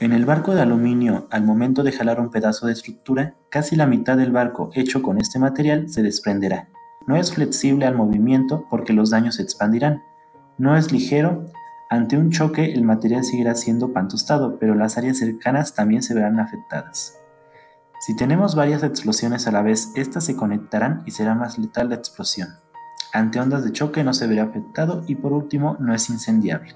En el barco de aluminio, al momento de jalar un pedazo de estructura, casi la mitad del barco hecho con este material se desprenderá. No es flexible al movimiento porque los daños se expandirán. No es ligero, ante un choque el material seguirá siendo pan tostado, pero las áreas cercanas también se verán afectadas. Si tenemos varias explosiones a la vez, estas se conectarán y será más letal la explosión. Ante ondas de choque no se verá afectado y por último no es incendiable.